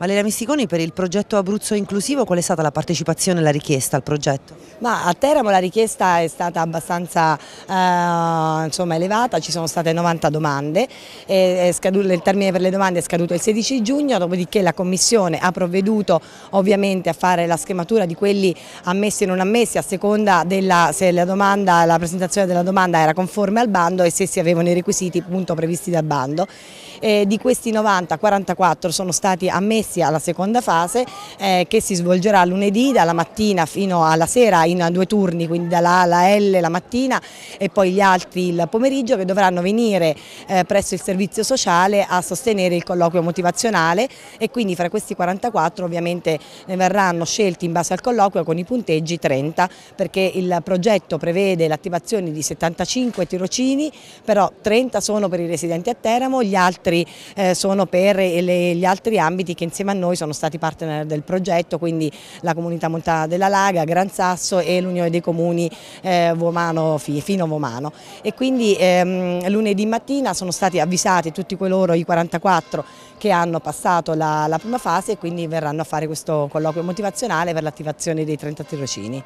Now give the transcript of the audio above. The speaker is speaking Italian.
Valeria Misticoni, per il progetto Abruzzo Inclusivo qual è stata la partecipazione e la richiesta al progetto? Ma a Teramo la richiesta è stata abbastanza eh, insomma, elevata, ci sono state 90 domande, scaduto, il termine per le domande è scaduto il 16 giugno, dopodiché la Commissione ha provveduto ovviamente a fare la schematura di quelli ammessi e non ammessi a seconda della se la, domanda, la presentazione della domanda era conforme al bando e se si avevano i requisiti appunto, previsti dal bando. Eh, di questi 90, 44 sono stati ammessi alla seconda fase eh, che si svolgerà lunedì dalla mattina fino alla sera in due turni, quindi dalla A alla L la mattina e poi gli altri il pomeriggio che dovranno venire eh, presso il servizio sociale a sostenere il colloquio motivazionale. E quindi fra questi 44 ovviamente ne verranno scelti in base al colloquio con i punteggi 30 perché il progetto prevede l'attivazione di 75 tirocini però 30 sono per i residenti a Teramo, gli altri eh, sono per le, gli altri ambiti che insieme a noi sono stati partner del progetto, quindi la comunità montana della Laga, Gran Sasso e l'Unione dei Comuni eh, Vomano, Fino Vomano. E quindi ehm, lunedì mattina sono stati avvisati tutti coloro, i 44 che hanno passato la, la prima fase e quindi verranno a fare questo colloquio motivazionale per l'attivazione dei 30 tirocini.